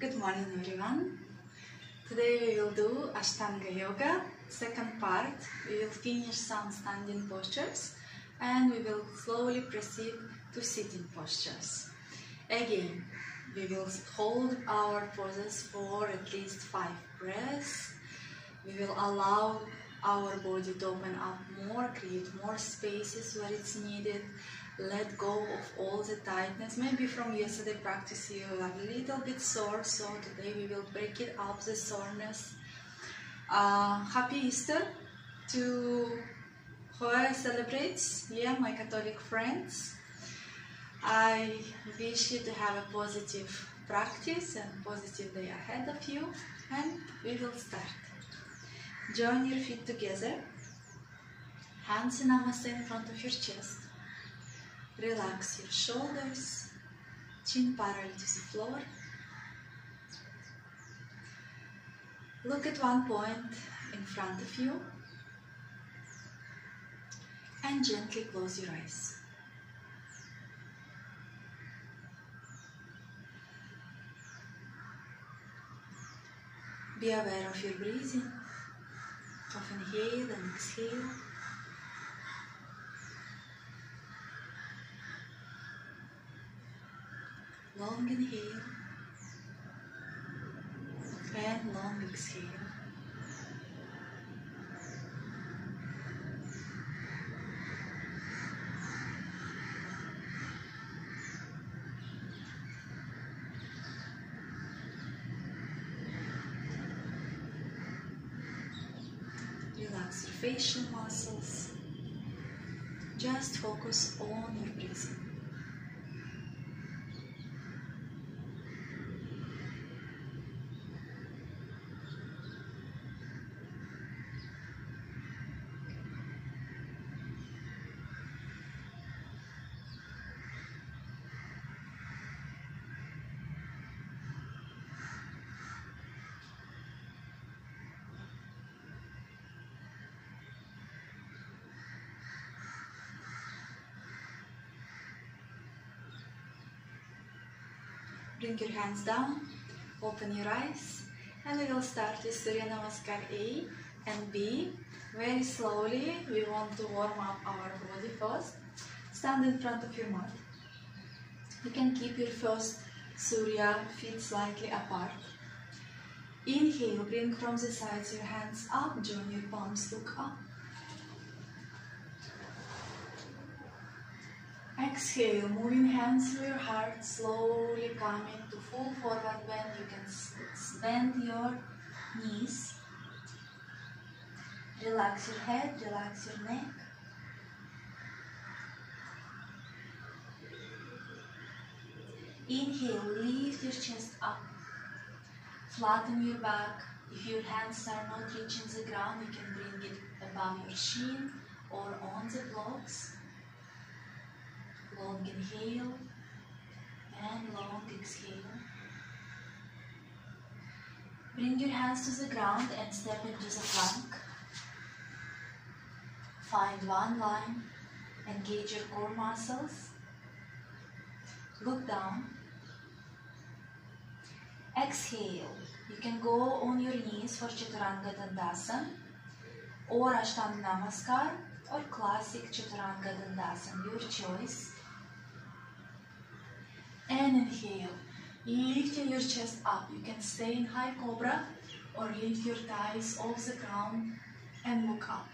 Good morning everyone. Today we will do Ashtanga Yoga, second part. We will finish some standing postures and we will slowly proceed to sitting postures. Again, we will hold our poses for at least 5 breaths. We will allow our body to open up more, create more spaces where it's needed let go of all the tightness. Maybe from yesterday practice you are a little bit sore, so today we will break it up, the soreness. Uh, happy Easter to whoever celebrates, yeah, my Catholic friends. I wish you to have a positive practice and positive day ahead of you and we will start. Join your feet together, hands in namaste in front of your chest. Relax your shoulders, chin parallel to the floor. Look at one point in front of you and gently close your eyes. Be aware of your breathing, of inhale and exhale. Long inhale and long exhale. Relax your facial muscles. Just focus on your breathing. Bring your hands down, open your eyes, and we will start with Surya Namaskar A and B. Very slowly, we want to warm up our body first. Stand in front of your mat. You can keep your first Surya feet slightly apart. Inhale, bring from the sides your hands up, join your palms, look up. Exhale, moving hands through your heart, slowly coming to full forward bend. You can bend your knees. Relax your head, relax your neck. Inhale, lift your chest up. Flatten your back. If your hands are not reaching the ground, you can bring it above your shin or on the blocks. Long inhale and long exhale. Bring your hands to the ground and step into the plank. Find one line. Engage your core muscles. Look down. Exhale. You can go on your knees for Chaturanga Dandasana or Ashtanga Namaskar or classic Chaturanga Dandasana, your choice. And inhale, lifting your chest up. You can stay in high cobra or lift your thighs off the ground and look up.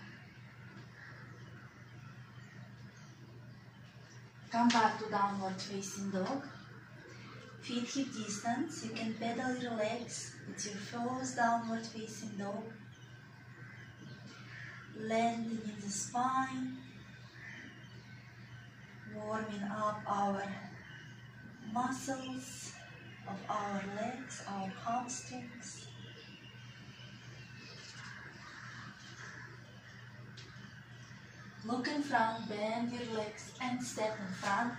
Come back to downward facing dog. Feet hip distance. You can pedal your legs with your first downward facing dog. Landing in the spine. Warming up our muscles of our legs, our hamstrings. Look in front, bend your legs and step in front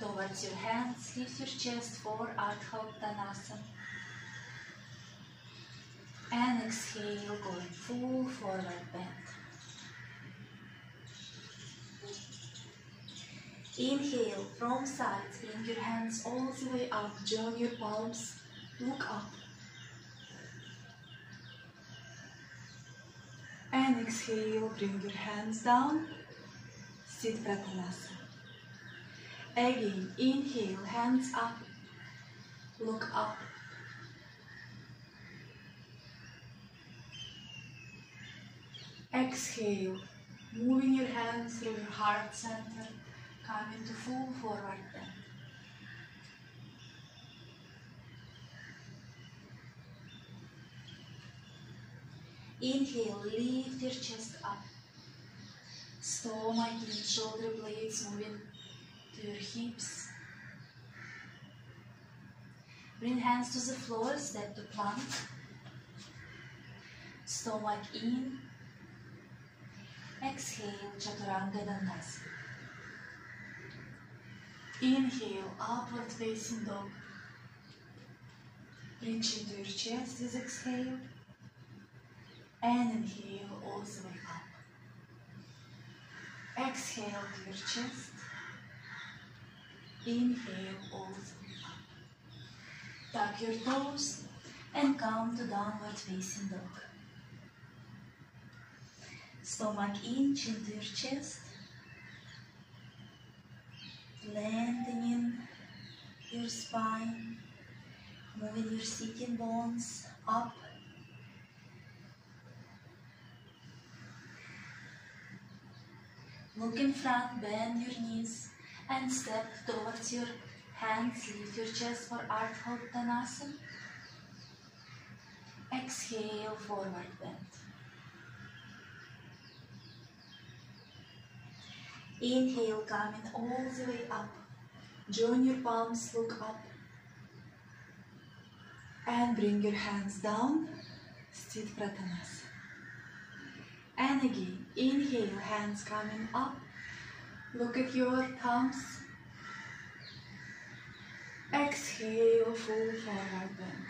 towards your hands. Lift your chest for Ardha Uttanasana. And exhale, going full forward bend. Inhale from sides, bring your hands all the way up, join your palms, look up. And exhale, bring your hands down, Sthit Pratanasana. Again, inhale, hands up, look up. Exhale, moving your hands through your heart center, come into full forward bend. Inhale, lift your chest up. Stomach and shoulder blades moving to your hips. Bring hands to the floor, step to plank. Stomach in. Exhale, Chaturanga Dandasana. Inhale, upward facing dog. Reach into your chest with exhale. And inhale all the way up. Exhale to your chest. Inhale all the way up. Tuck your toes and come to downward facing dog. Stomach in, chin to your chest. Lengthening your spine, moving your sitting bones up Look in front, bend your knees and step towards your hands. Lift your chest for Ardha Uttanasana. Exhale, forward bend. Inhale, coming all the way up. Join your palms, look up. And bring your hands down. Sthit Pratanasana. And again, inhale, hands coming up. Look at your thumbs. Exhale, full forward bend.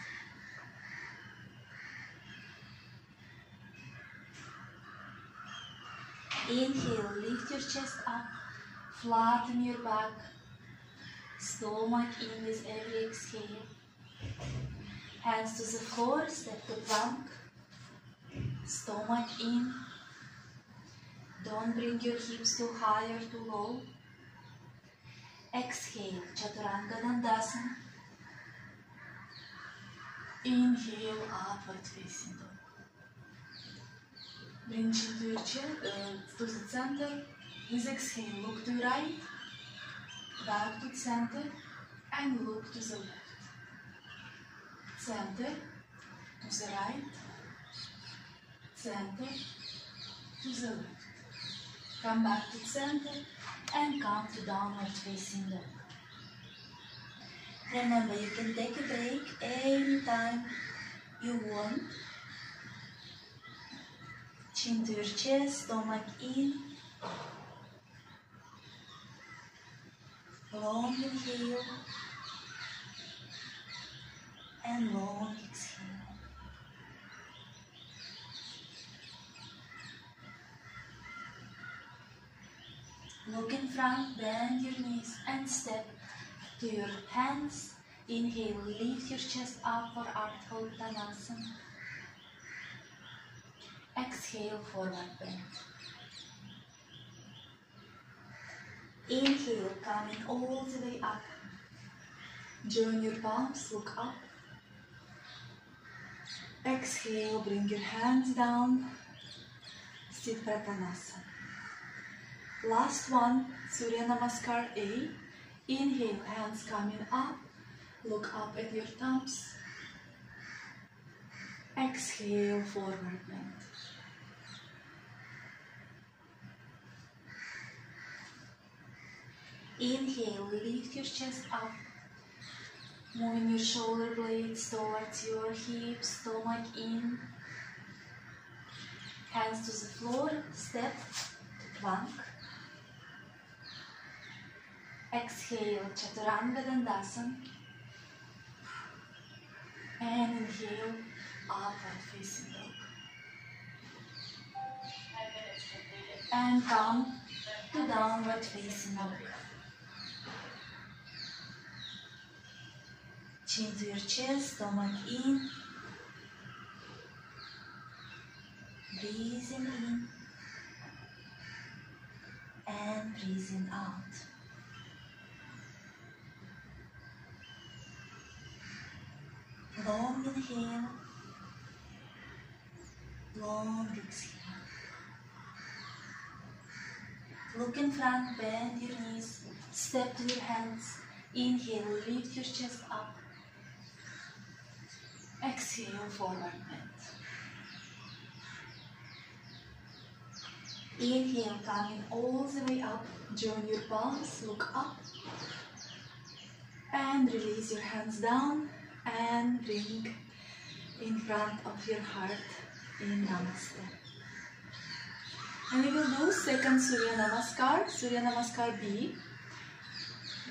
Inhale, lift your chest up, flatten your back, stomach in with every exhale. Hands to the floor, step to plank, stomach in. Don't bring your hips too high or too low. Exhale, Chaturanga Dandasana. Inhale, upward facing dog. Uh, to the center. With exhale, look to right, back to the center, and look to the left. Center, to the right, center, to the left. Come back to the center and come to downward facing dog. Remember, you can take a break anytime you want. Chin to your chest, stomach in. Long inhale and long exhale. Look in front, bend your knees and step to your hands. Inhale, lift your chest up for Ardha Uttanasana. Exhale, forward bend. Inhale, coming all the way up. Join your palms, look up. Exhale, bring your hands down. Sthit Pratanasana. Last one, Surya Namaskar A. Inhale, hands coming up. Look up at your thumbs. Exhale, forward bend. Inhale, lift your chest up. Moving your shoulder blades towards your hips, stomach in. Hands to the floor, step to plank. Exhale, Chaturanga Dandasana. And inhale, upward facing dog. And come to downward facing dog. Chin to your chest, stomach in. Breathing in and breathing out. Long inhale, long exhale. Look in front, bend your knees, step to your hands. Inhale, lift your chest up. Exhale, forward bend. Inhale, coming all the way up. Join your palms, look up. And release your hands down and bring in front of your heart in Namaste. And we will do second Surya Namaskar, Surya Namaskar B.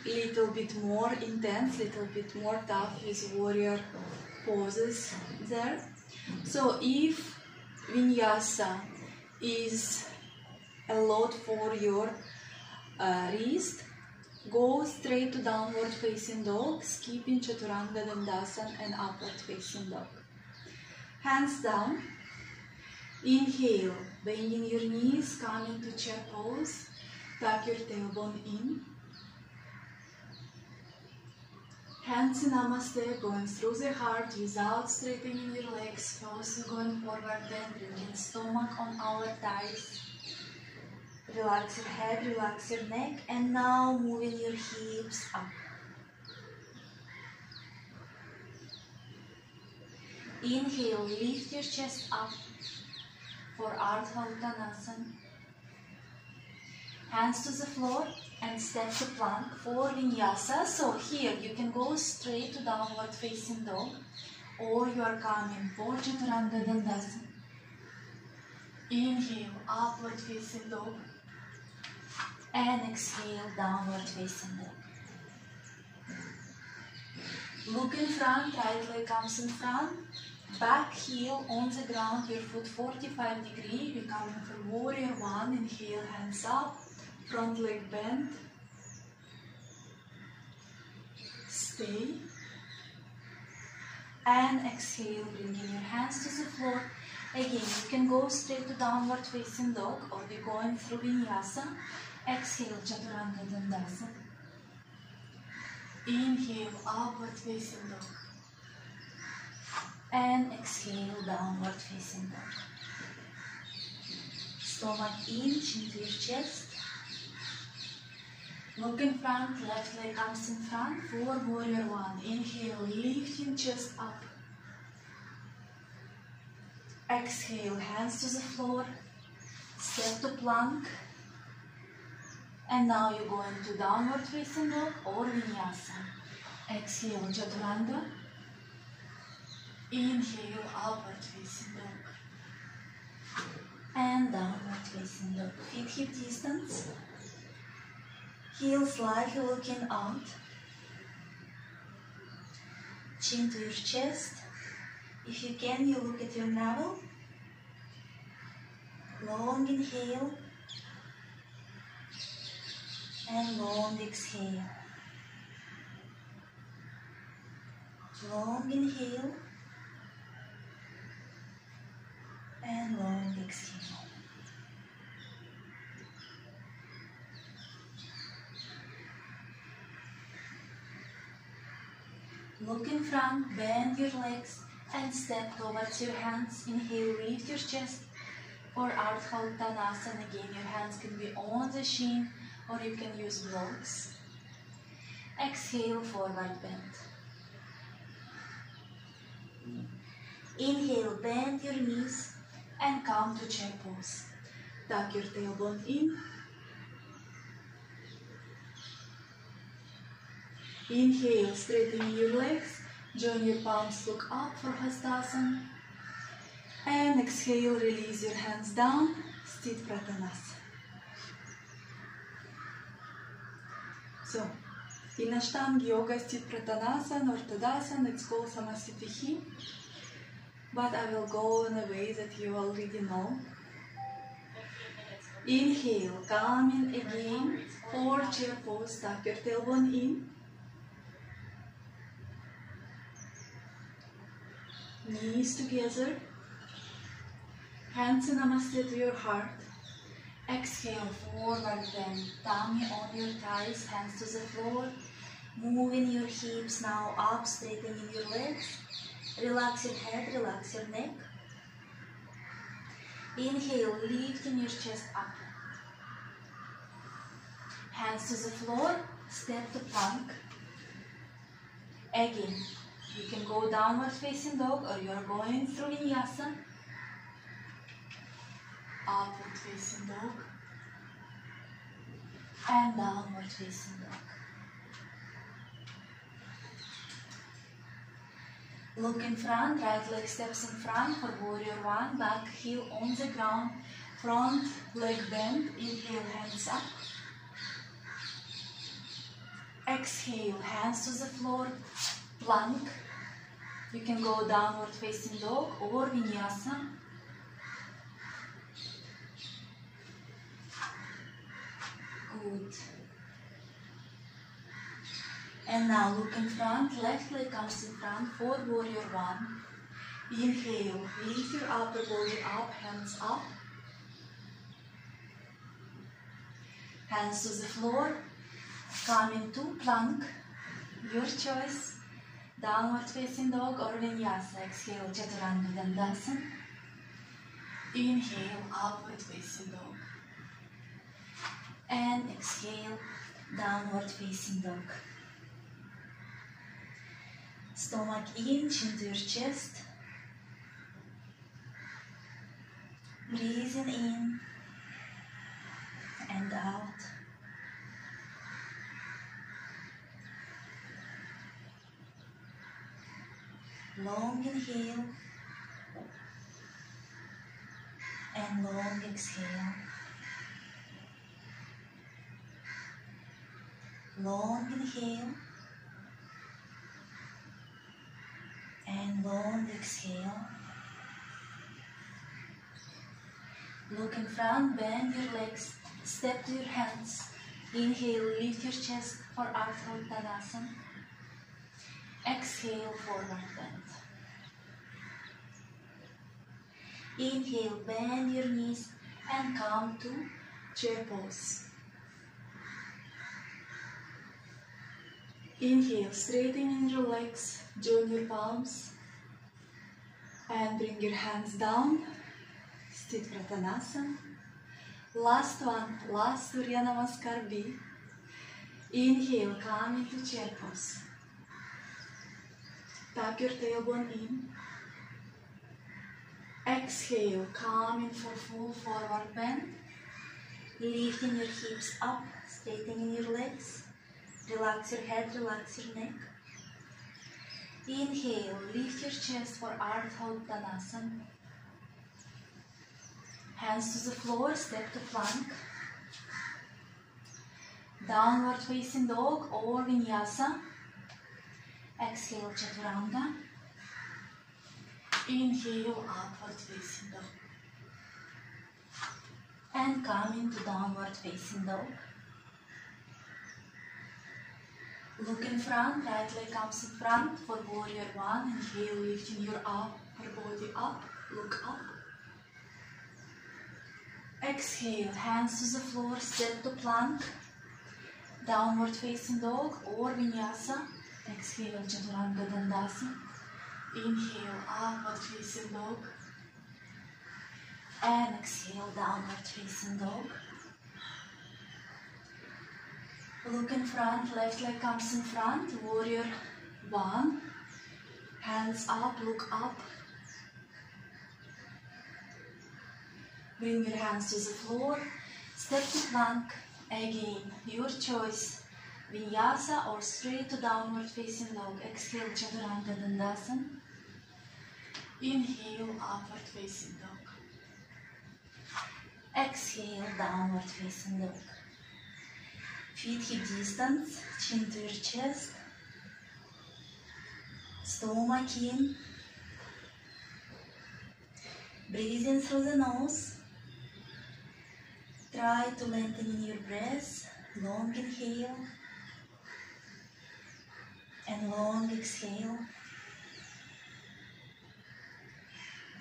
Little bit more intense, little bit more tough with warrior poses there. So if vinyasa is a lot for your uh, wrist, go straight to downward facing dog, skipping chaturanga dandasana and upward facing dog. Hands down. Inhale, bending your knees, coming to chair pose. Tuck your tailbone in. Hands in Namaste, going through the heart without straightening your legs. Also going forward, then bringing stomach on our thighs. Relax your head, relax your neck, and now moving your hips up. Inhale, lift your chest up for Ardha Uttanasana. Hands to the floor and step to plank for Vinyasa. So here you can go straight to downward facing dog or you are coming for Chaturanga Dandasana. Inhale, upward facing dog and exhale, downward facing dog. Look in front, right leg comes in front, back heel on the ground, your foot 45 degree, we coming for warrior one, inhale, hands up, front leg bend, stay, and exhale, bringing your hands to the floor. Again, you can go straight to downward facing dog or be going through vinyasa. Exhale, chaturanga dandasana. Inhale, upward facing dog. And exhale, downward facing dog. Stomach in, chin to your chest. Look in front, left leg comes in front for warrior one. Inhale, lifting chest up. Exhale, hands to the floor. Step to plank. And now you're going to downward facing dog or vinyasa. Exhale, chaturanga. Inhale, upward facing dog. And downward facing dog. Feet hip distance. Heels slightly looking out. Chin to your chest. If you can, you look at your navel. Long inhale and long exhale. Long inhale and long exhale. Look in front, bend your legs and step towards your hands. Inhale, lift your chest for Ardha Uttanasana. Again, your hands can be on the shin or you can use blocks. Exhale, forward bend. Inhale, bend your knees and come to chair pose. Tuck your tailbone in. Inhale, straighten your legs. Join your palms, look up for Hastasana. And exhale, release your hands down. Sthit Pratanasana. So, in Ashtanga Yoga Sthit Pratanasana or Tadasana, it's called Samasthitihi. But I will go in a way that you already know. Inhale, coming again, for chair pose, tuck your tailbone in. Knees together. Hands in Namaste to your heart. Exhale, forward bend. Tummy on your thighs, hands to the floor. Moving your hips now up, straightening your legs. Relax your head, relax your neck. Inhale, lifting your chest up. Hands to the floor, step to plank. Again, you can go downward facing dog or you are going through vinyasa. Upward facing dog. And downward facing dog. Look in front, right leg steps in front for warrior one, back heel on the ground, front leg bend, inhale, hands up. Exhale, hands to the floor, plank. You can go downward facing dog or vinyasa. Good. And now look in front, left leg comes in front for warrior one. Inhale, lift your upper body up, hands up. Hands to the floor, coming to plank, your choice. Downward facing dog or vinyasa. Exhale, chaturanga dandasana. Inhale, upward facing dog. And exhale, downward facing dog. Stomach in, chin to your chest. Breathing in inhale and long exhale. Long inhale and long exhale. Look in front, bend your legs, step to your hands. Inhale, lift your chest for Ardha Uttanasana. Exhale, forward bend. Inhale, bend your knees and come to chair pose. Inhale, straighten your legs, join your palms, and bring your hands down. Sthit Pratanasana. Last one, last Surya Namaskar B. Inhale, come into chair pose. Tuck your tailbone in. Exhale, come in for full forward bend. Lifting your hips up, straightening your legs. Relax your head, relax your neck. Inhale, lift your chest for Ardha Uttanasana. Hands to the floor, step to plank. Downward facing dog or vinyasa. Exhale, chaturanga. Inhale, upward facing dog. And come into downward facing dog. Look in front, right leg comes in front for warrior one. Inhale, lifting your upper body up, look up. Exhale, hands to the floor, step to plank. Downward facing dog or vinyasa. Exhale, chaturanga dandasana. Inhale, upward facing dog. And exhale, downward facing dog. Look in front, left leg comes in front, warrior one. Hands up, look up. Bring your hands to the floor. Step to plank. Again, your choice. Vinyasa or straight to downward facing dog. Exhale, Chaturanga Dandasana. Inhale, upward facing dog. Exhale, downward facing dog. Feet hip distance, chin to your chest. Stomach in. Breathe in through the nose. Try to lengthen in your breath. Long inhale and long exhale.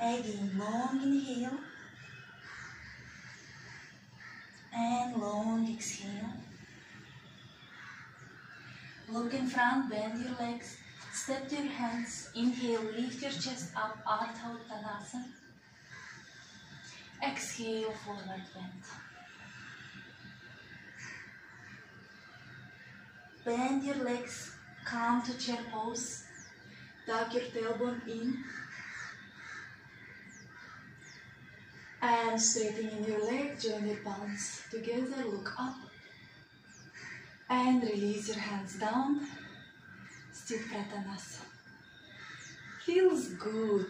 Again, long inhale. And long exhale. Look in front, bend your legs, step to your hands. Inhale, lift your chest up, Ardha Uttanasana. Exhale, forward bend. Bend your legs, come to chair pose. Tuck your tailbone in. And straightening your leg, join your palms together, look up. And release your hands down. Sthit Pratanasana. Feels good.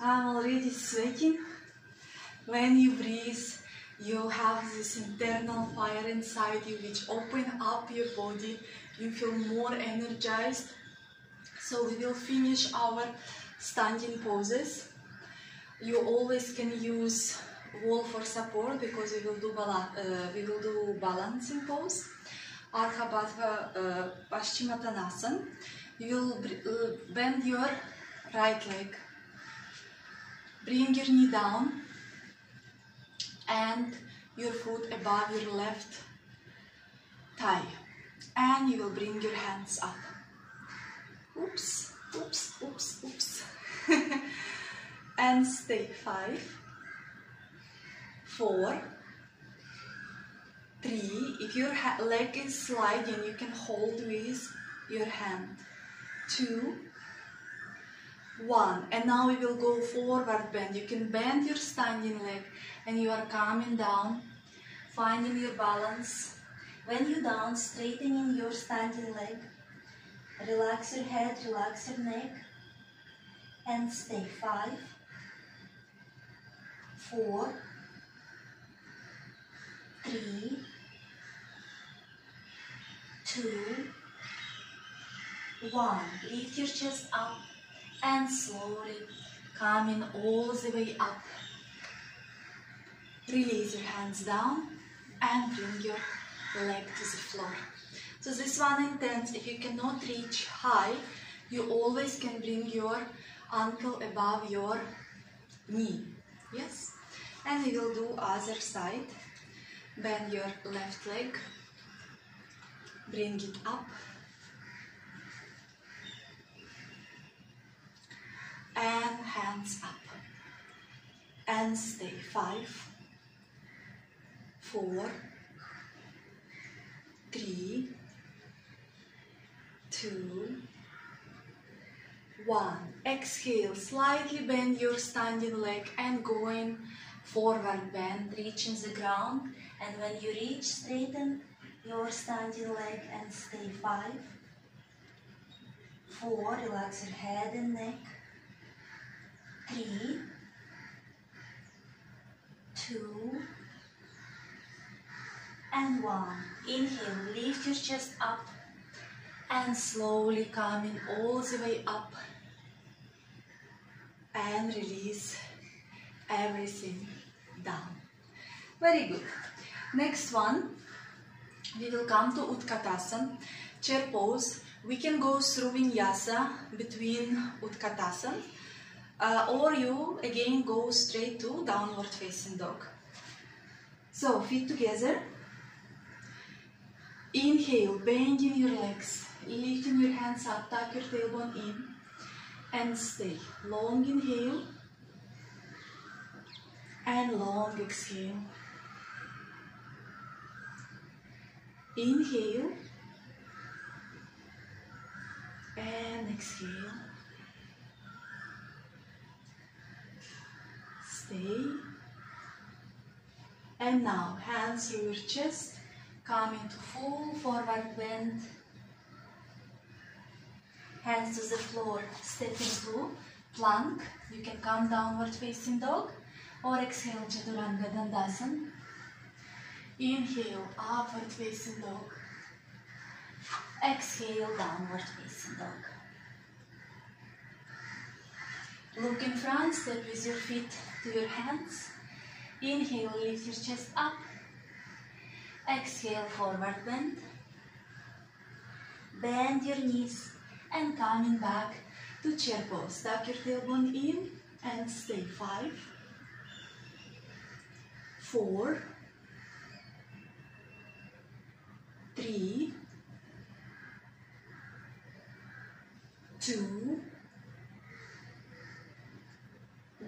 I'm already sweating. When you breathe, you have this internal fire inside you which open up your body. You feel more energized. So we will finish our standing poses. You always can use wall for support because we will do, uh, we will do balancing pose. Ardha Baddha uh, Paschimottanasana. You will uh, bend your right leg. Bring your knee down and your foot above your left thigh. And you will bring your hands up. Oops, oops, oops, oops. and stay. Five, four, three. If your leg is sliding, you can hold with your hand. Two, one. And now we will go forward bend. You can bend your standing leg and you are coming down, finding your balance. When you down, straightening your standing leg. Relax your head, relax your neck. And stay. Five, four, three, two, one. Lift your chest up and slowly coming all the way up. Release your hands down and bring your leg to the floor. So this one intense, if you cannot reach high, you always can bring your ankle above your knee. Yes? And we will do other side. Bend your left leg. Bring it up. And hands up. And stay. Five, four, three, two, one. Exhale, slightly bend your standing leg and going forward bend, reaching the ground. And when you reach, straighten your standing leg and stay five, four, relax your head and neck, three, two, and one. Inhale, lift your chest up and slowly coming all the way up and release everything down. Very good. Next one, we will come to Utkatasana, chair pose. We can go through vinyasa between Utkatasana uh, or you again go straight to downward facing dog. So feet together. Inhale, bending your legs, lifting your hands up, tuck your tailbone in and stay. Long inhale and long exhale. Inhale and exhale. Stay. And now hands through your chest, coming to full forward bend. Hands to the floor, stepping to plank. You can come downward facing dog or exhale Chaturanga Dandasana. Inhale, upward facing dog. Exhale, downward facing dog. Look in front, step with your feet to your hands. Inhale, lift your chest up. Exhale, forward bend. Bend your knees and coming back to chair pose. Tuck your tailbone in and stay. Five, four, three, two,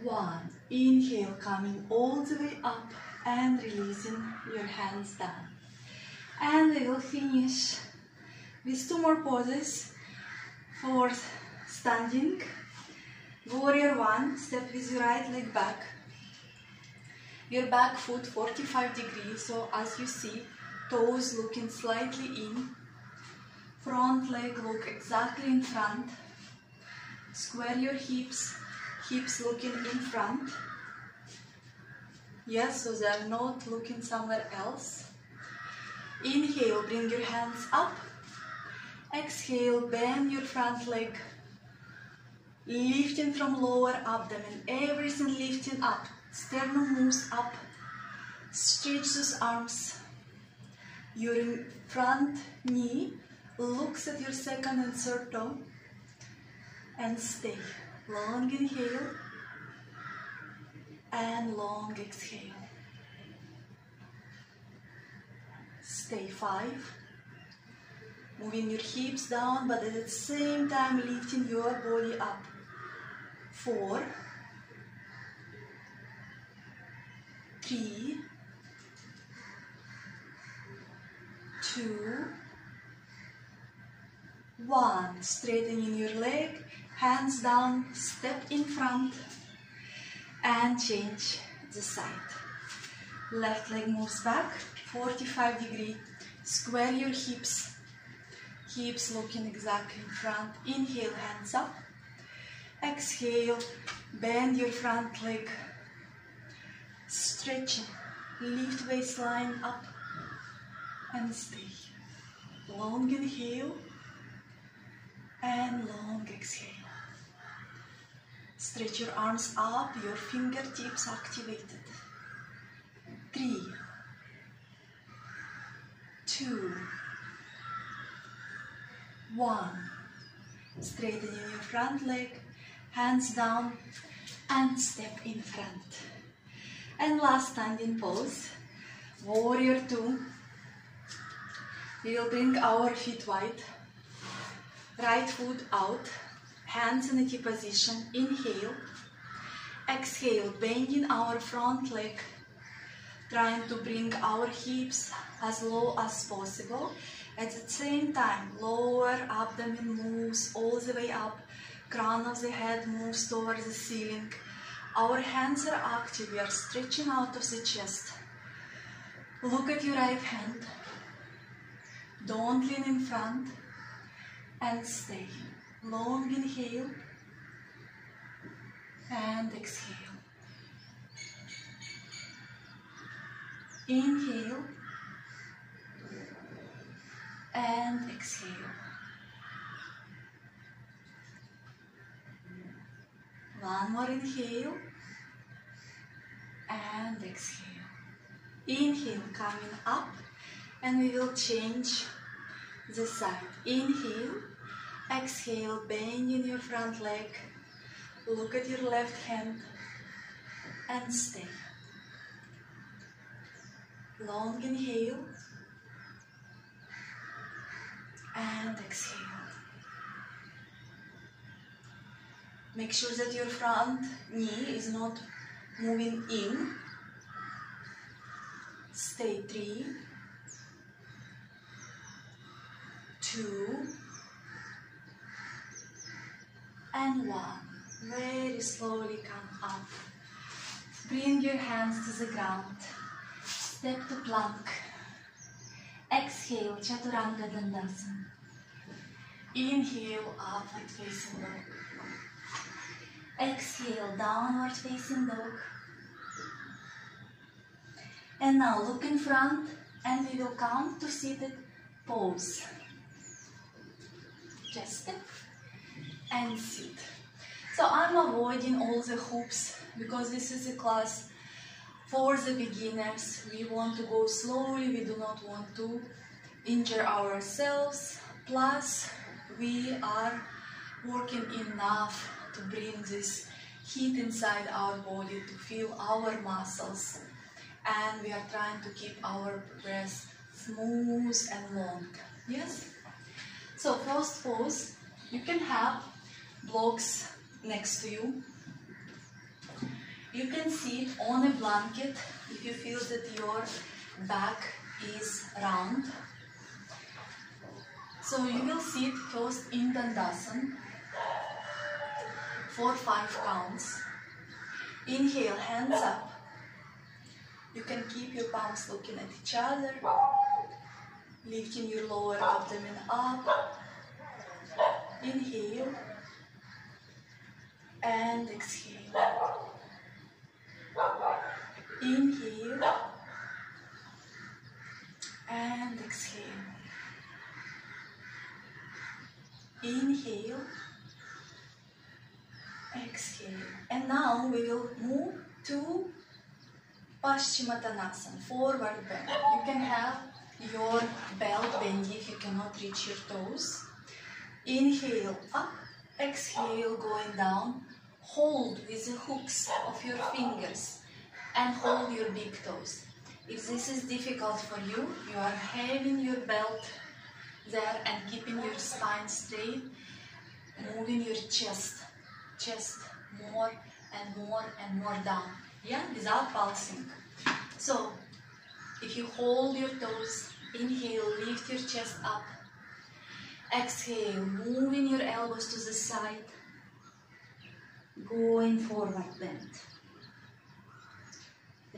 one. Inhale, coming all the way up and releasing your hands down. And we will finish with two more poses for standing. Warrior one, step with your right leg back. Your back foot 45 degrees, so as you see, toes looking slightly in. Front leg look exactly in front. Square your hips, hips looking in front. Yes, so they're not looking somewhere else. Inhale, bring your hands up. Exhale, bend your front leg. Lifting from lower abdomen, everything lifting up. Sternum moves up. Stretch those arms. Your front knee looks at your second and third toe. And stay. Long inhale and long exhale. Stay five. Moving your hips down, but at the same time lifting your body up. Four, three, two, one. Straightening your leg, hands down, step in front and change the side. Left leg moves back, 45 degree. Square your hips, hips looking exactly in front. Inhale, hands up. Exhale, bend your front leg. Stretching, lift waistline up and stay. Long inhale and long exhale. Stretch your arms up, your fingertips activated. Three, two, one. Straightening your front leg, hands down, and step in front. And last standing pose, warrior two. We will bring our feet wide, right foot out, hands in a T position, inhale, exhale, bending our front leg, trying to bring our hips as low as possible. At the same time, lower abdomen moves all the way up, crown of the head moves towards the ceiling. Our hands are active, we are stretching out of the chest. Look at your right hand. Don't lean in front and stay. Long inhale and exhale. Inhale and exhale. One more inhale and exhale. Inhale coming up and we will change the side. Inhale, exhale, bending your front leg. Look at your left hand and stay. Long inhale and exhale. Make sure that your front knee is not moving in. Stay three, two, and one. Very slowly come up. Bring your hands to the ground. Step to plank. Exhale, Chaturanga Dandasana. Inhale, upward facing dog. Exhale, downward facing dog. And now look in front and we will come to seated pose. Just step and sit. So I'm avoiding all the hoops because this is a class for the beginners. We want to go slowly, we do not want to injure ourselves. Plus, we are working enough to bring this heat inside our body to feel our muscles. And we are trying to keep our breath smooth and long. Yes? So first pose, you can have blocks next to you. You can sit on a blanket if you feel that your back is round. So you will sit first in Dandasana for five counts. Inhale, hands up. You can keep your palms looking at each other, lifting your lower abdomen up. Inhale and exhale. Inhale and exhale. Inhale, exhale. And now we will move to Paschimottanasana, forward bend. You can have your belt bendy if you cannot reach your toes. Inhale up, exhale going down. Hold with the hooks of your fingers and hold your big toes. If this is difficult for you, you are having your belt there and keeping your spine straight, moving your chest, chest more and more and more down, yeah, without pulsing. So, if you hold your toes, inhale, lift your chest up, exhale, moving your elbows to the side, going forward bend.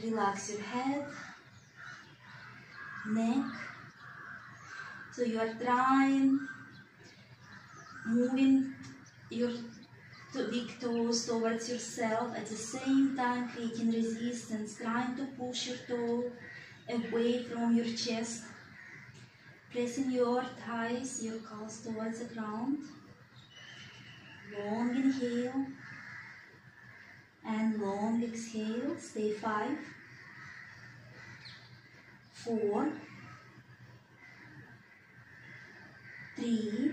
Relax your head, neck, so you are trying, moving your big toes towards yourself at the same time creating resistance, trying to push your toe away from your chest, pressing your thighs, your calves towards the ground. Long inhale and long exhale. Stay five, four, three,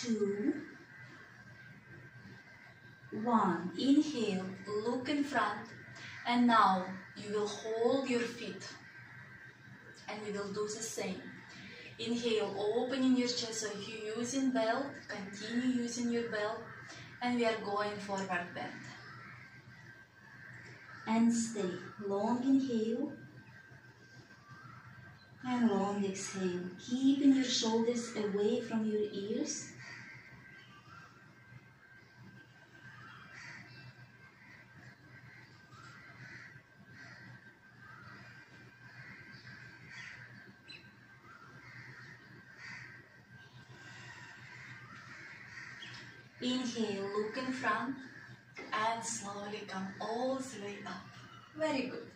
two, one. Inhale, look in front, and now you will hold your feet, and we will do the same. Inhale, opening your chest. So if you're using belt, continue using your belt, and we are going forward bend. And stay. Long inhale and long exhale, keeping your shoulders away from your ears. Inhale, look in front and slowly come all the way up. Very good.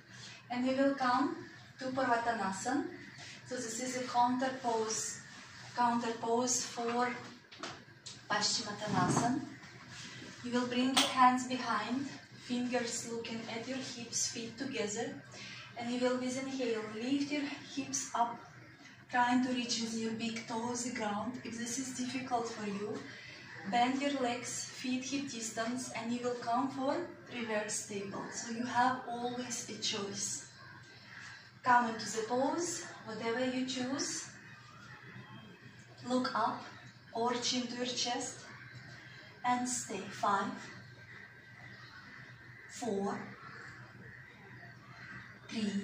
And we will come to Purvottanasana. So this is a counter pose, counter pose for Paschimottanasana. You will bring your hands behind, fingers looking at your hips, feet together. And you will with inhale, lift your hips up, trying to reach with your big toes the ground. If this is difficult for you, bend your legs, feet hip distance, and you will come for reverse table. So you have always a choice. Come into the pose, whatever you choose. Look up or chin to your chest and stay. Five, four, three,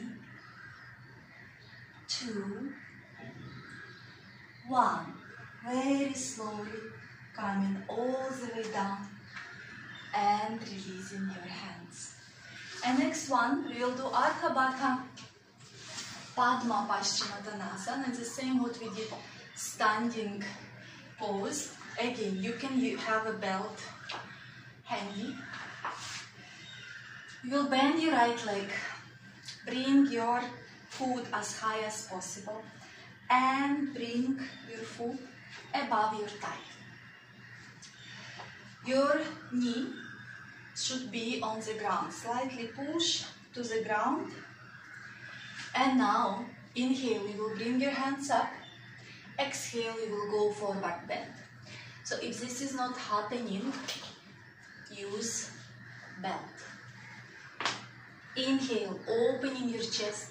two, one. Very slowly coming all the way down and releasing your hands. And next one, we will do Ardha Baddha Padma Paschimottanasana and the same what we did standing pose. Again, you can have a belt handy. You will bend your right leg, bring your foot as high as possible and bring your foot above your thigh. Your knee should be on the ground. Slightly push to the ground. And now, inhale, you will bring your hands up. Exhale, you will go forward bend. So if this is not happening, use belt. Inhale, opening your chest.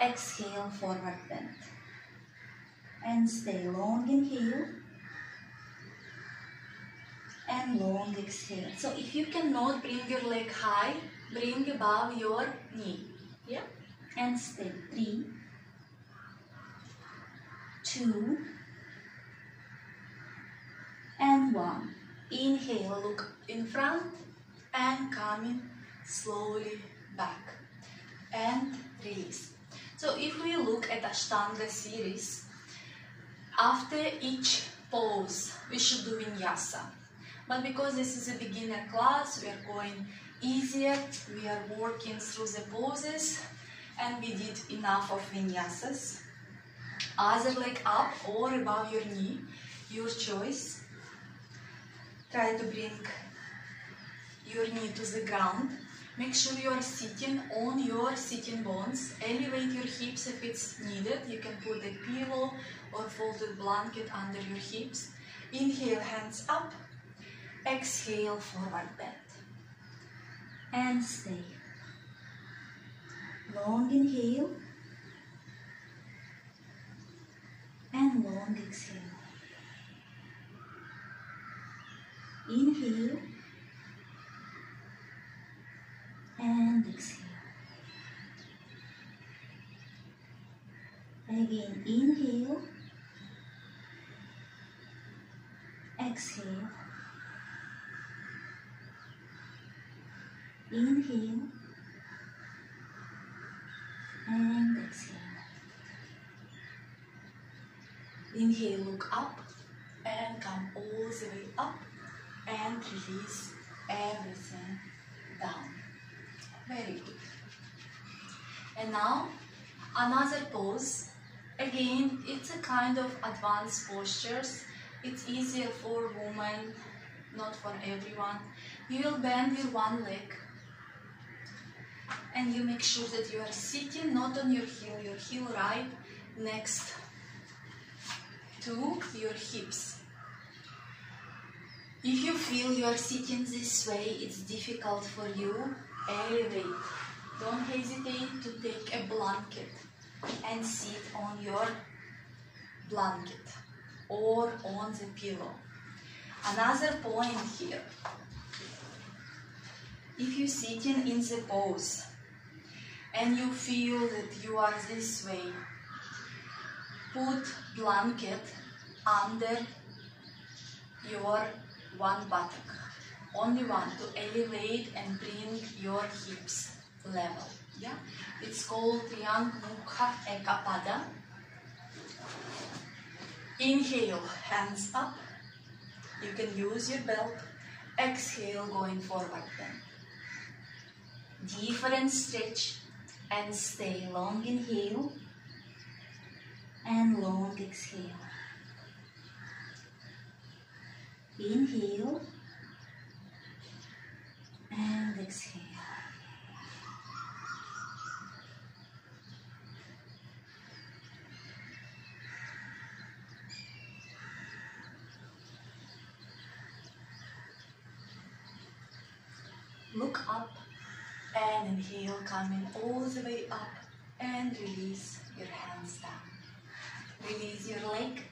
Exhale, forward bend. And stay long inhale and long exhale. So if you cannot bring your leg high, bring above your knee. Yeah? And stay. Three, two, and one. Inhale, look in front and coming slowly back and release. So if we look at Ashtanga series, after each pose, we should do vinyasa. But because this is a beginner class, we are going easier, we are working through the poses and we did enough of vinyasas. Other leg up or above your knee, your choice. Try to bring your knee to the ground. Make sure you are sitting on your sitting bones. Elevate your hips if it's needed. You can put a pillow or folded blanket under your hips. Inhale, hands up. Exhale, forward bend. And stay. Long inhale. And long exhale. Inhale. And exhale. Again, inhale. Exhale. Inhale and exhale. Inhale, look up and come all the way up and release everything down. Very good. And now another pose. Again, it's a kind of advanced postures. It's easier for women, not for everyone. You will bend your one leg and you make sure that you are sitting not on your heel, your heel right next to your hips. If you feel you are sitting this way, it's difficult for you, elevate. Don't hesitate to take a blanket and sit on your blanket or on the pillow. Another point here. If you're sitting in the pose and you feel that you are this way, put blanket under your one buttock. Only one to elevate and bring your hips level. Yeah, it's called Triang Mukha Ekapada. Inhale, hands up. You can use your belt. Exhale, going forward then. Different stretch and stay long inhale and long exhale. Inhale and exhale. Look up and inhale, coming all the way up and release your hands down. Release your leg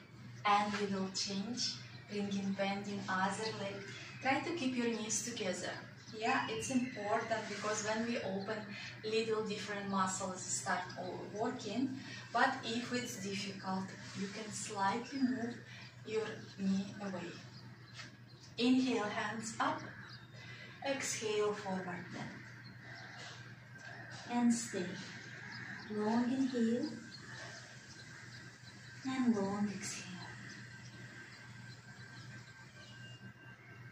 and we will change, bringing bending other leg. Try to keep your knees together. Yeah, it's important because when we open, little different muscles start working. But if it's difficult, you can slightly move your knee away. Inhale, hands up. Exhale, forward bend. And stay. Long inhale and long exhale.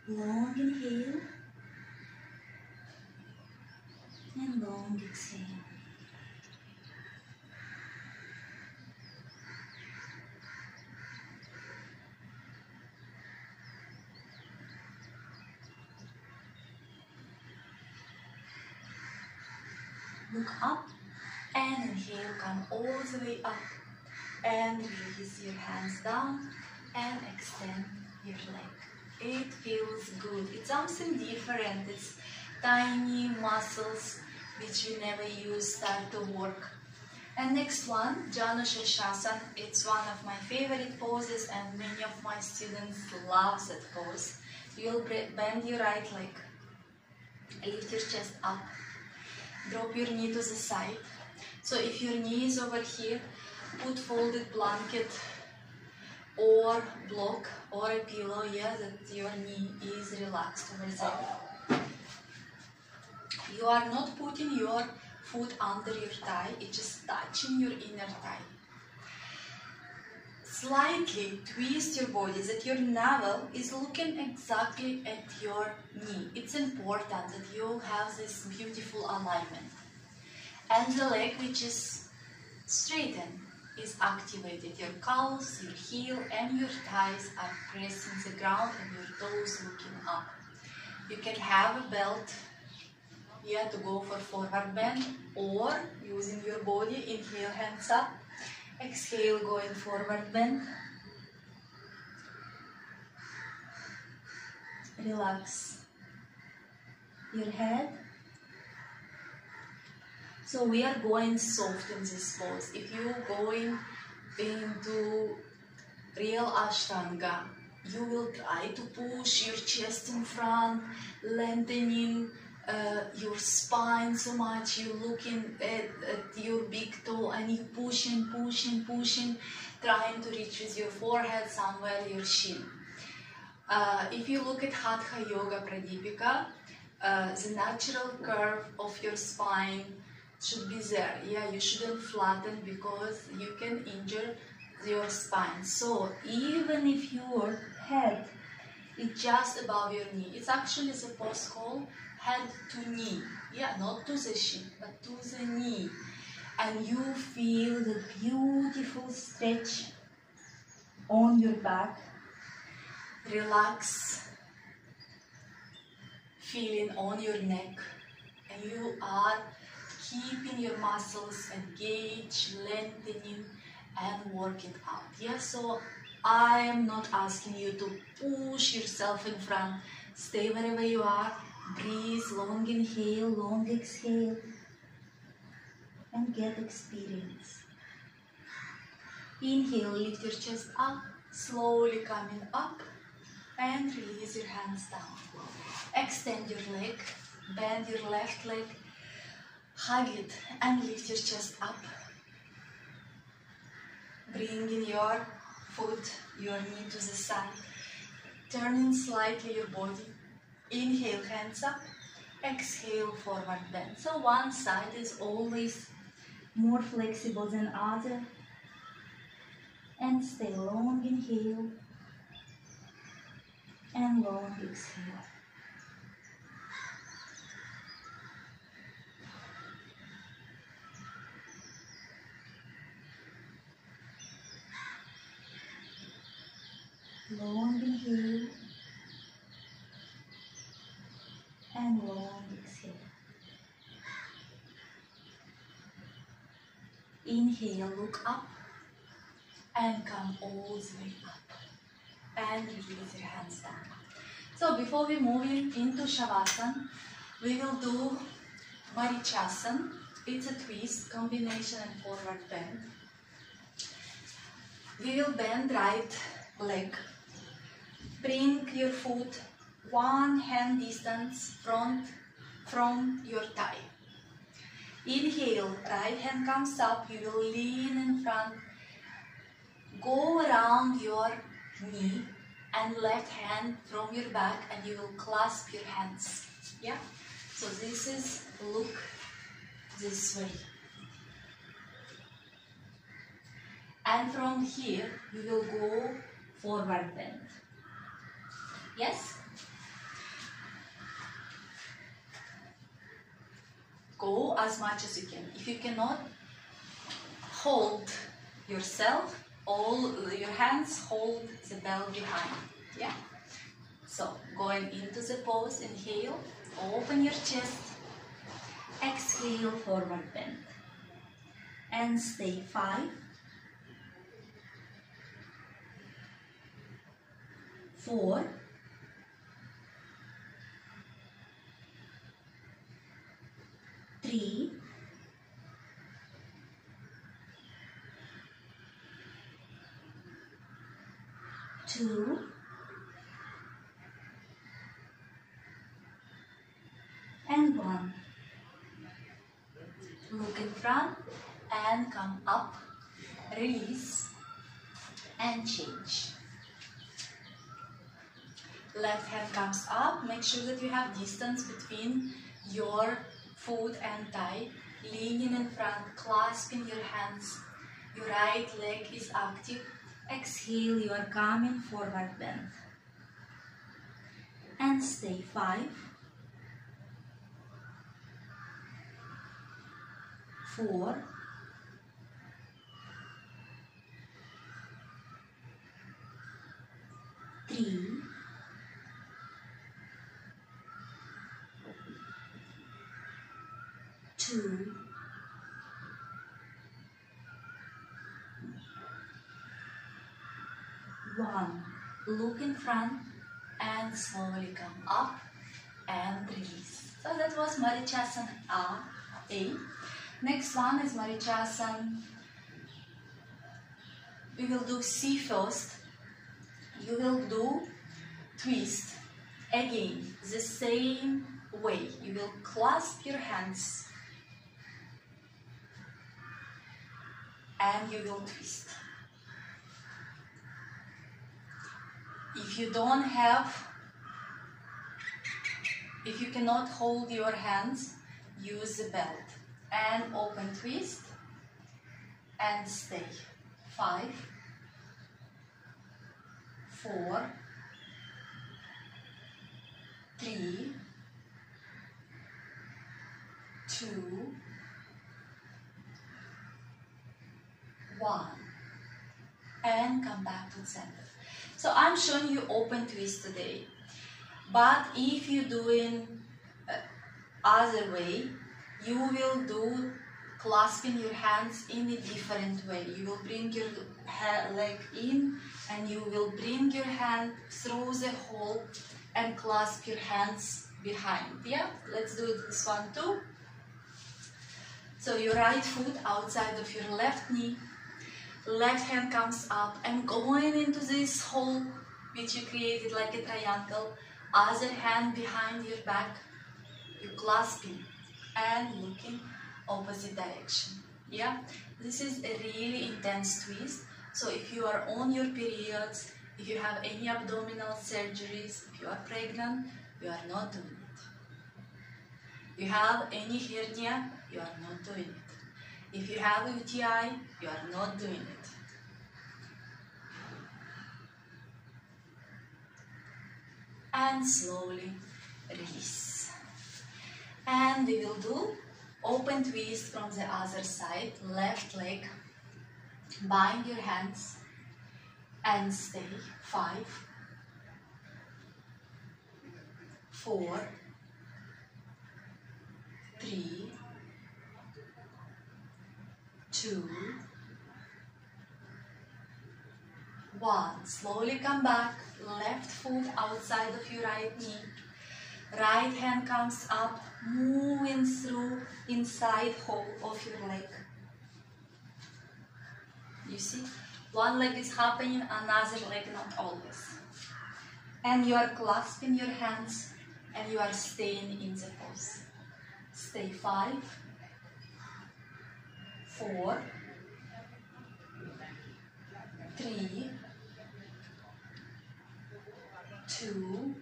Long inhale and long exhale. Look up and inhale, come all the way up and release your hands down and extend your leg. It feels good. It's something different. It's tiny muscles which we never use start to work. And next one, Janu Shirshasana. It's one of my favorite poses and many of my students love that pose. You'll bend your right leg, lift your chest up, drop your knee to the side. So if your knee is over here, put folded blanket or block or a pillow, yeah, that your knee is relaxed over there. You are not putting your foot under your thigh, it's just touching your inner thigh. Slightly twist your body that your navel is looking exactly at your knee. It's important that you have this beautiful alignment. And the leg which is straightened is activated. Your calves, your heel and your thighs are pressing the ground and your toes looking up. You can have a belt here to go for forward bend or using your body, inhale hands up, exhale going forward bend. Relax your head so we are going soft in this pose. If you're going into real Ashtanga, you will try to push your chest in front, lengthening uh, your spine so much. You're looking at, at your big toe and you pushing, pushing, pushing, trying to reach with your forehead somewhere your shin. Uh, if you look at Hatha Yoga Pradipika, uh, the natural curve of your spine should be there. Yeah, you shouldn't flatten because you can injure your spine. So even if your head is just above your knee, it's actually supposed called head to knee. Yeah, not to the shin, but to the knee. And you feel the beautiful stretch on your back. Relax. Feeling on your neck. And you are keeping your muscles engaged, lengthening and work it out. Yeah, so I am not asking you to push yourself in front. Stay wherever you are. Breathe, long inhale, long exhale. And get experience. Inhale, lift your chest up, slowly coming up. And release your hands down. Extend your leg, bend your left leg Hug it and lift your chest up. Bringing your foot, your knee to the side. Turning slightly your body. Inhale, hands up. Exhale, forward bend. So one side is always more flexible than other. And stay long inhale and long exhale. long inhale and long exhale. Inhale, look up and come all the way up and release your hands down. So before we move in into Shavasana, we will do Marichasana. It's a twist, combination and forward bend. We will bend right leg. Bring your foot one hand distance front from your thigh. Inhale, right hand comes up, you will lean in front. Go around your knee and left hand from your back and you will clasp your hands. Yeah? So this is look this way. And from here, you will go forward bend. Yes? Go as much as you can. If you cannot, hold yourself, all your hands hold the bell behind. Yeah? So, going into the pose, inhale, open your chest, exhale, forward bend. And stay five, four, three, two, and one. Look in front and come up, release and change. Left hand comes up, make sure that you have distance between your foot and thigh. Leaning in front, clasping your hands. Your right leg is active. Exhale, you are coming forward bend. And stay five, four, three, two, one. Look in front and slowly come up and release. So that was Marichasan A. A. Next one is Marichasan. We will do C first. You will do twist. Again, the same way. You will clasp your hands and you will twist. If you don't have, if you cannot hold your hands, use the belt and open twist and stay. Five, four, three, two, one, and come back to center. So I'm showing you open twist today, but if you're doing uh, other way, you will do clasping your hands in a different way. You will bring your leg in and you will bring your hand through the hole and clasp your hands behind. Yeah, let's do this one too. So your right foot outside of your left knee, left hand comes up and going into this hole which you created like a triangle, other hand behind your back, you clasping and looking opposite direction. Yeah, this is a really intense twist. So if you are on your periods, if you have any abdominal surgeries, if you are pregnant, you are not doing it. You have any hernia, you are not doing it. If you have UTI, you are not doing it. And slowly release. And we will do open twist from the other side, left leg. Bind your hands and stay. Five, four, three, two, one. Slowly come back. Left foot outside of your right knee. Right hand comes up, moving through inside hole of your leg. You see? One leg is happening, another leg not always. And you are clasping your hands and you are staying in the pose. Stay five, four, three, two,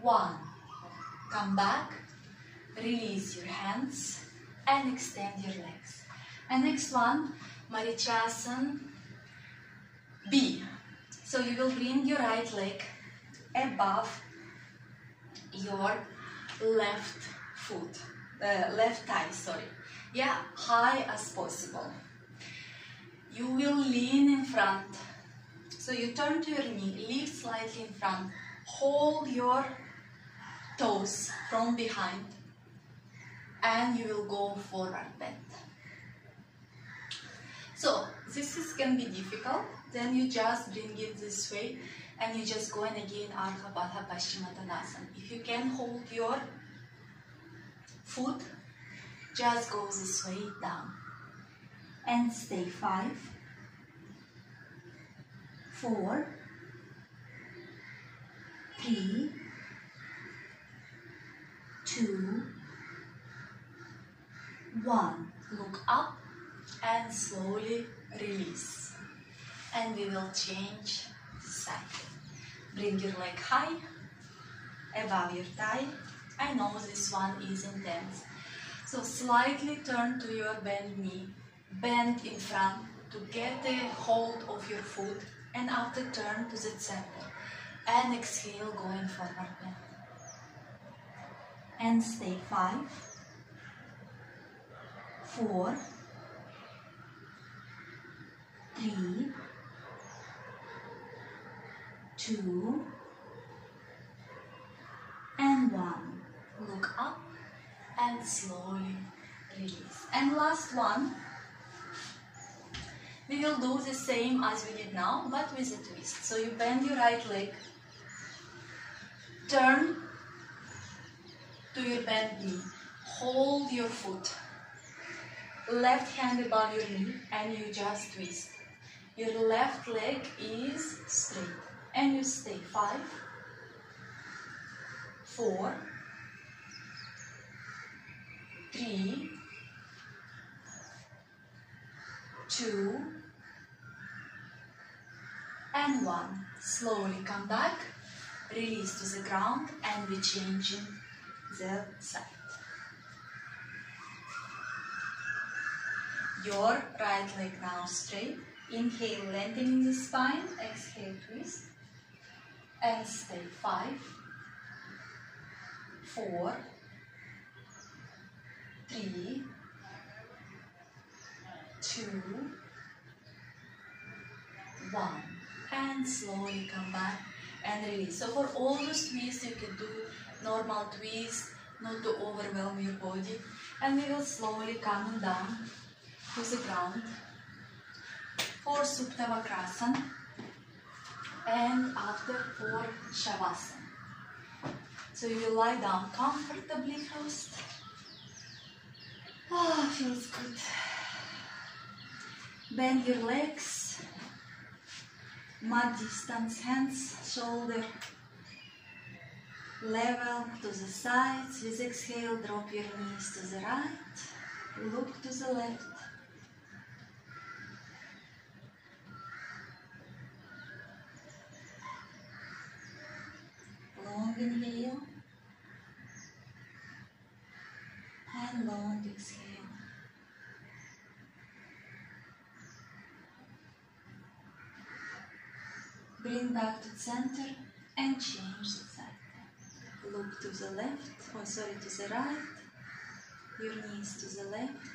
one. Come back, release your hands and extend your legs. And next one, Marichasan B. So you will bring your right leg above your left foot, uh, left thigh, sorry. Yeah, high as possible. You will lean in front. So you turn to your knee, lift slightly in front. Hold your toes from behind and you will go forward bend. So this is can be difficult, Then you just bring it this way and you just go and again Ardha Baddha Paschimottanasana. If you can hold your foot, just go this way down. And stay five, four, three, two, one. Look up and slowly release. And we will change side. Bring your leg high, above your thigh. I know this one is intense. So slightly turn to your bent knee, bend in front to get the hold of your foot and after turn to the center and exhale going forward. And stay five, four, three, two, and one. Look up and slowly release. And last one, we will do the same as we did now, but with a twist. So you bend your right leg, turn to your bent knee, hold your foot, left hand above your knee, and you just twist. Your left leg is straight, and you stay five, four, three, two, and one. Slowly come back, release to the ground, and we changing the side. Your right leg now straight. Inhale, lengthening the spine. Exhale, twist. And stay. Five, four, three, two, one. And slowly come back and release. So for all those twists, you can do normal twist, not to overwhelm your body. And we will slowly come down to the ground for Supta Vakrasana and after for Shavasana. So you will lie down comfortably first. Ah, feels good. Bend your legs, mat distance, hands, shoulder level to the sides. With exhale, drop your knees to the right, look to the left. Long inhale and long exhale. Bring back to center and change the side. Look to the left, or sorry, to the right. Your knees to the left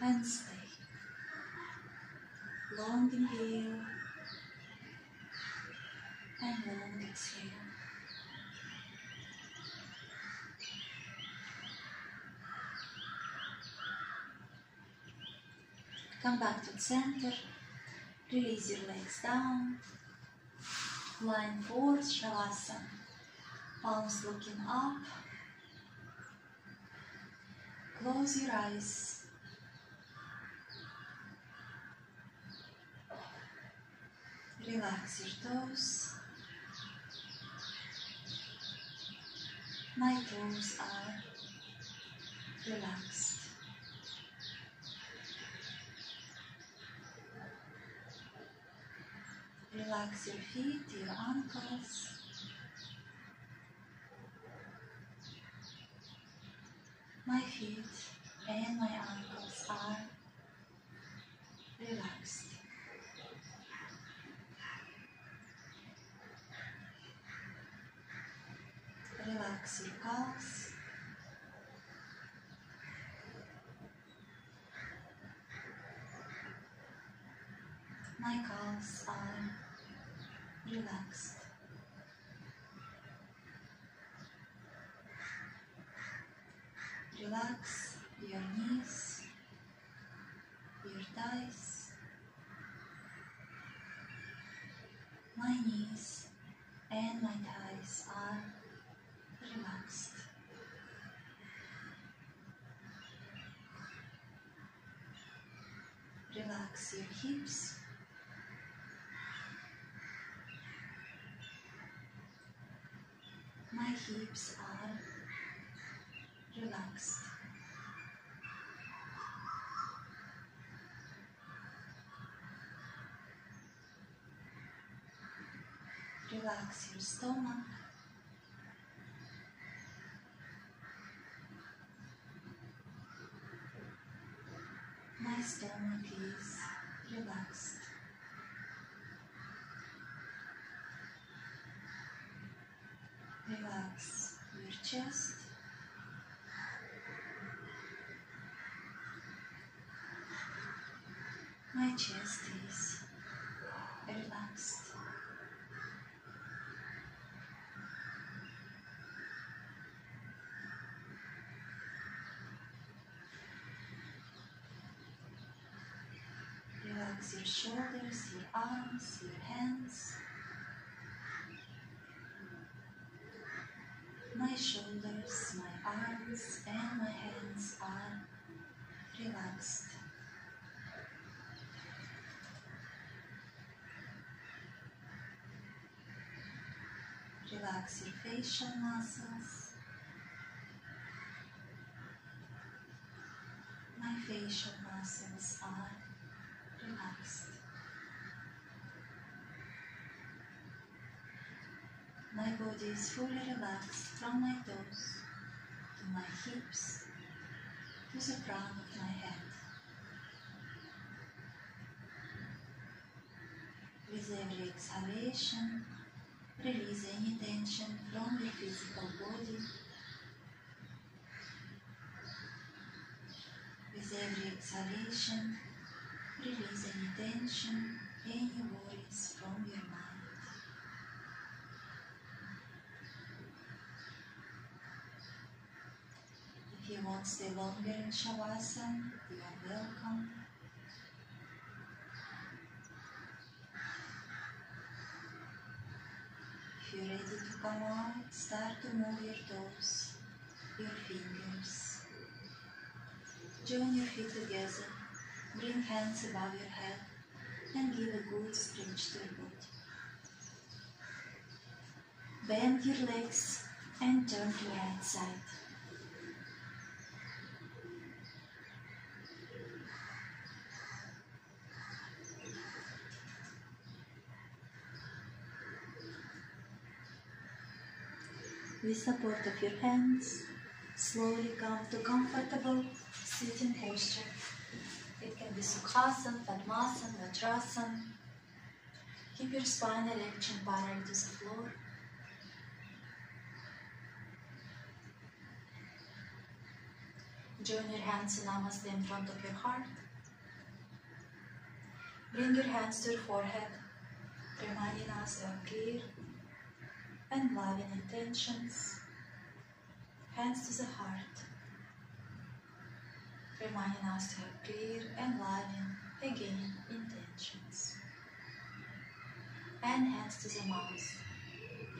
and stay. Long inhale and long exhale. Come back to center. Release your legs down. Line forward, Shavasana. Palms looking up. Close your eyes. Relax your toes. My toes are relaxed. Relax your feet, your ankles. My feet and my ankles are relaxed. Relax your calves. my calves are relaxed. Relax your knees, your thighs. My knees and my thighs are relaxed. Relax your hips. My hips are relaxed. Relax your stomach. My stomach is relaxed. Relax your chest. My chest is relaxed. Relax your shoulders, your arms, your hands. Relaxed. Relax your facial muscles. My facial muscles are relaxed. My body is fully relaxed from my toes to my hips to the crown of my head. With every exhalation, release any tension from your physical body. With every exhalation, release any tension, any worries from your stay longer in Shavasana, you are welcome. If you're ready to come out, start to move your toes, your fingers. Join your feet together, bring hands above your head, and give a good stretch to your body. Bend your legs and turn to the right side. With support of your hands, slowly come to comfortable sitting posture. It can be Sukhasana, Padmasana, Vajrasana. Keep your spine erect and parallel to the floor. Join your hands in Namaste in front of your heart. Bring your hands to your forehead, reminding us of clear and loving intentions. Hands to the heart, reminding us to have clear and loving, again, intentions. And hands to the mouth,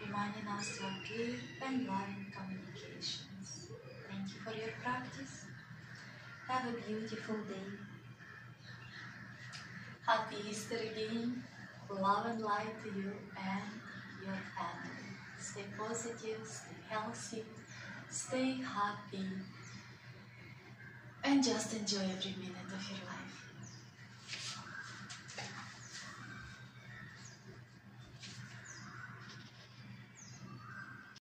reminding us to have clear and loving communications. Thank you for your practice. Have a beautiful day. Happy Easter again. Love and light to you and your family. Stay positive, stay healthy, stay happy, and just enjoy every minute of your life.